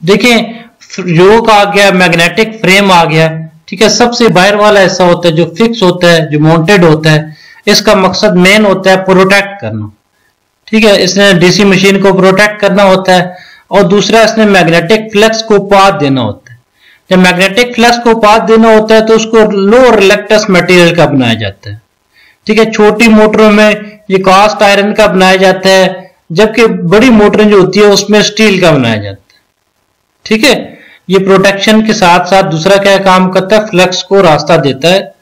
देखें योग आ गया मैग्नेटिक फ्रेम आ गया, ठीक है? सबसे बाहर वाला ऐसा होता है जो फिक्स होता है, जो माउंटेड होता है, इसका मकसद मेन होता है प्रोटेक्ट करना, ठीक है? इसने डीसी मशीन को प्रोटेक्ट करना होता है और दूसरा इसने मैग्नेटिक फ्लक्स को पाथ देना होता है। जब मैग्नेटिक फ्लक्स को पाथ देना होता है तो उसको लो रिलेक्टस मटेरियल का बनाया जाता है, ठीक है? छोटी मोटरों में ये कास्ट आयरन का बनाया जाता है, जबकि बड़ी मोटरें जो होती है, उसमें स्टील का बनाया जाता है। ठीक है? ये प्रोटेक्शन के साथ साथ दूसरा क्या काम करता है फ्लक्स को रास्ता देता है।